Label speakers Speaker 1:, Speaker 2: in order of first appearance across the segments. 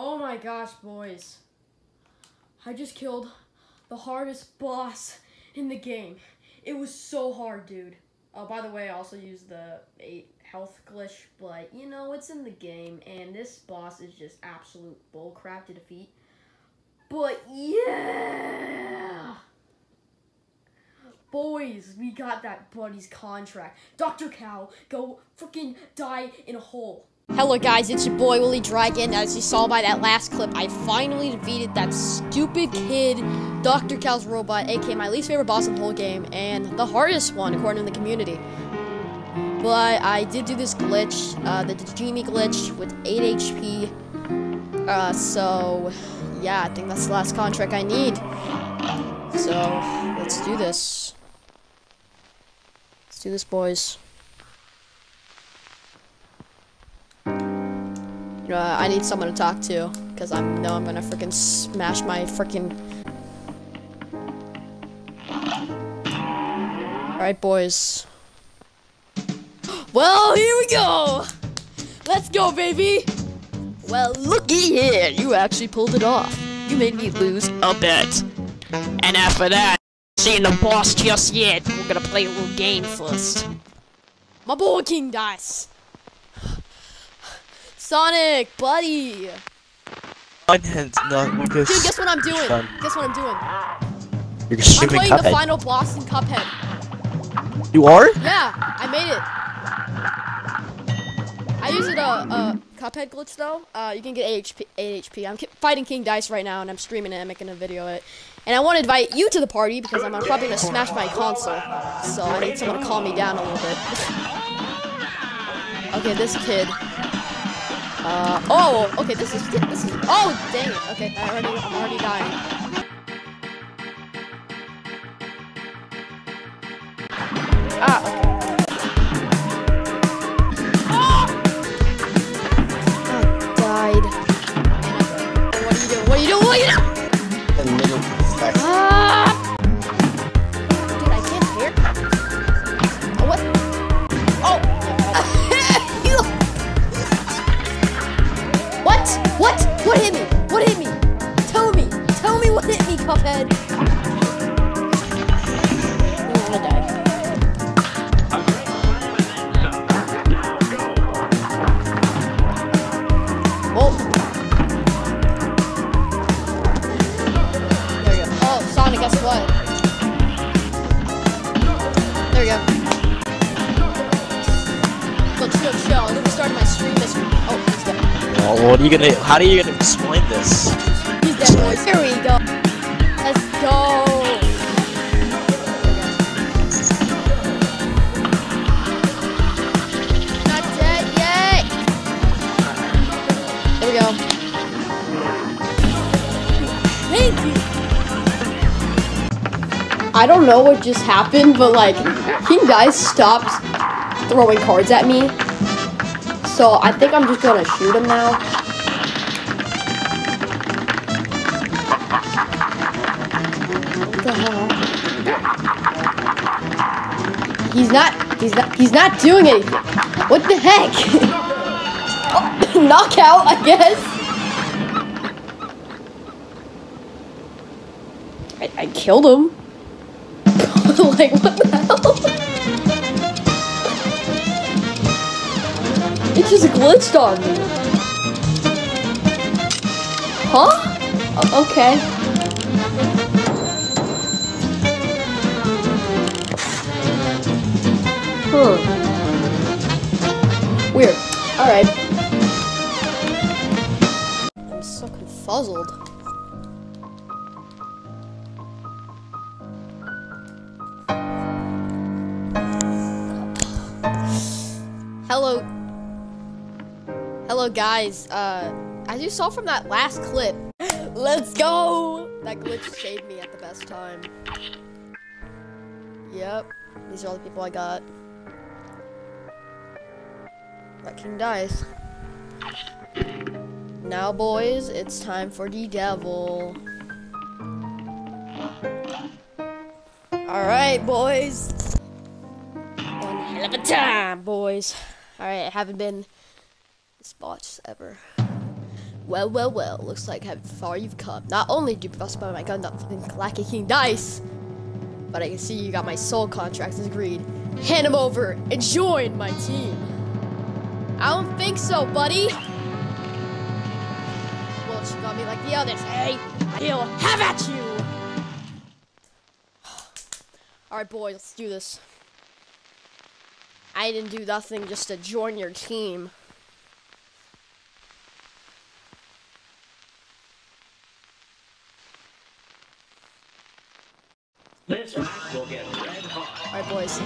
Speaker 1: Oh my gosh, boys. I just killed the hardest boss in the game. It was so hard, dude. Oh, by the way, I also used the 8 health glitch, but you know, it's in the game, and this boss is just absolute bullcrap to defeat. But yeah! Boys, we got that buddy's contract. Dr. Kahl, go freaking die in a hole. Hello guys, it's your boy Wooley Dragon. As you saw by that last clip, I finally defeated that stupid kid, Dr. Kahl's robot, aka my least favorite boss in the whole game, and the hardest one according to the community. But I did do this glitch, uh, the Genie glitch with 8 HP. Uh, so, yeah, I think that's the last contract I need. So, let's do this. Let's do this, boys. Uh, I need someone to talk to, because I know I'm gonna freaking smash my freaking. Alright, boys. Well, here we go! Let's go, baby! Well, looky here, you actually pulled it off. You made me lose a bet.
Speaker 2: And after that, seeing the boss just yet, we're gonna play a little game first.
Speaker 1: My boy King Dice. Sonic, buddy.
Speaker 3: Mine has not
Speaker 1: Dude, guess what I'm doing?
Speaker 3: Fun.
Speaker 1: Guess what I'm doing?
Speaker 3: You're
Speaker 1: I'm playing the final boss in Cuphead.
Speaker 3: You are?
Speaker 1: Yeah, I made it. I used it a, a Cuphead glitch though. Uh, you can get 8 HP. 8 HP. I'm fighting King Dice right now, and I'm streaming it and making a video of it. And I want to invite you to the party because I'm probably gonna smash my console. So I need someone to calm me down a little bit. okay, this kid. Uh, oh, okay, this is this is. Oh, dang it. Okay, I already I'm already dying. What. Oh. Oh,
Speaker 3: are you gonna? How are you gonna explain this?
Speaker 1: He's dead, boys. Here we go. Go. Not dead yet. We go. Thank you. I don't know what just happened, but like, King Dice stopped throwing cards at me. So I think I'm just gonna shoot him now. The hell? He's not. He's not. He's not doing anything. What the heck? knockout, I guess. I, I killed him. like what the hell? It just glitched on me. Huh? O- okay. Huh. Weird. Alright. I'm so confuzzled. Hello. Hello, guys. Uh, as you saw from that last clip, let's go! That glitch saved me at the best time. Yep. These are all the people I got. That King Dice. Now, boys, it's time for the devil. Alright, boys. One hell of a time, boys. Alright, I haven't been this boss ever. Well, well, well, looks like how far you've come. Not only do you bust by my gun up in Clacky King Dice, but I can see you got my soul contracts as agreed. Hand them over and join my team. I don't think so, buddy. Well, you got me like the others. Hey, I'll have at you. Alright, boys, let's do this. I didn't do nothing just to join your team.
Speaker 4: This match will get red hot.
Speaker 1: Alright, boys.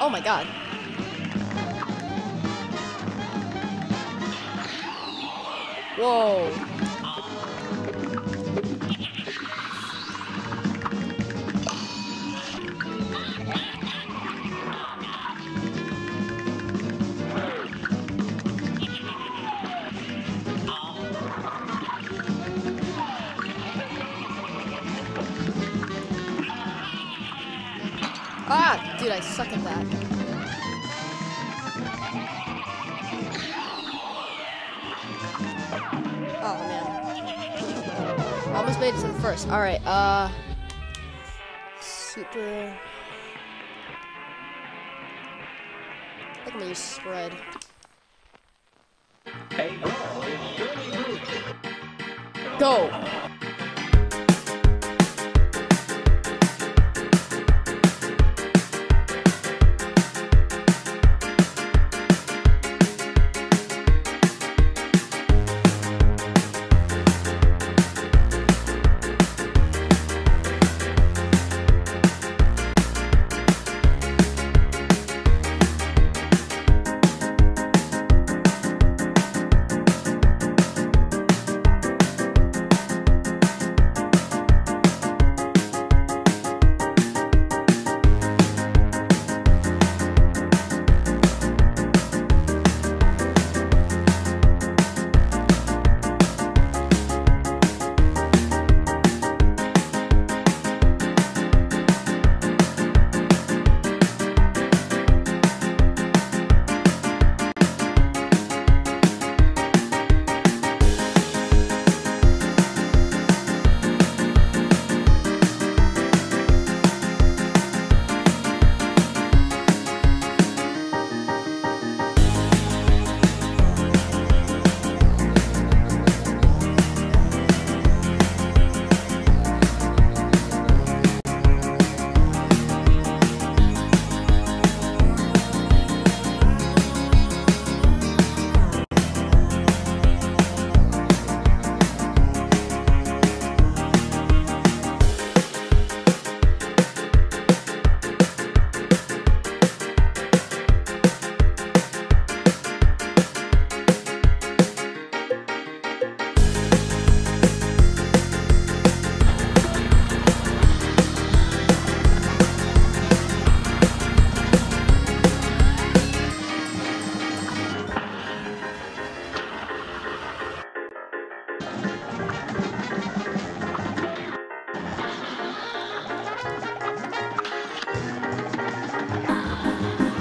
Speaker 1: Oh my god. Whoa. I suck at that. Oh man. Almost made it to the first. Alright, uh super I think I'm gonna use spread.
Speaker 4: A brawl is surely brewing.
Speaker 1: Go!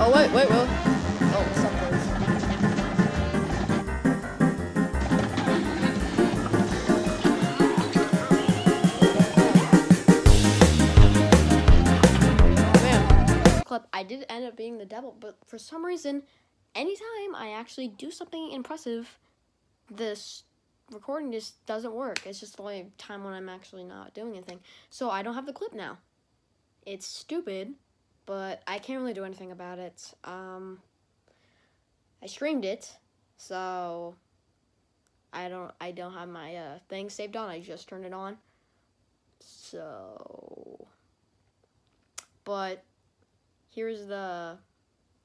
Speaker 1: Oh wait, wait, wait. Oh, oh. Man, clip. I did end up being the devil, but for some reason, anytime I actually do something impressive, this recording just doesn't work. It's just the only time when I'm actually not doing anything. So I don't have the clip now. It's stupid, but I can't really do anything about it. Um, I streamed it, so I don't I don't have my uh, thing saved on. I just turned it on. So, but here's the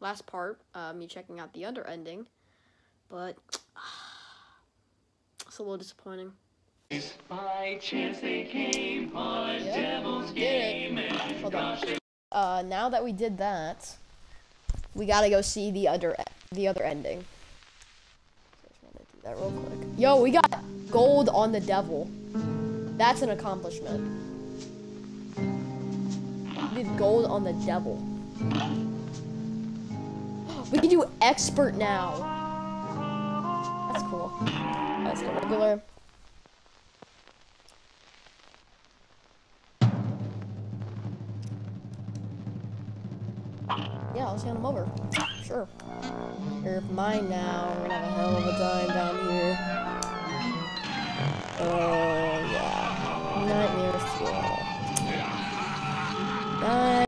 Speaker 1: last part. Uh, me checking out the other ending, but it's a little disappointing.
Speaker 4: By chance they came on a
Speaker 1: Yeah,
Speaker 4: devil's game and gosh,
Speaker 1: Uh, now that we did that, we gotta go see the other the other ending. That real quick. Yo, we got gold on the devil. That's an accomplishment. We did gold on the devil. We can do expert now. That's cool. Go regular. Yeah, let's hand them over. Sure. You're mine now. We're gonna have a hell of a time down here. Oh, yeah. Nightmare fuel. Bye.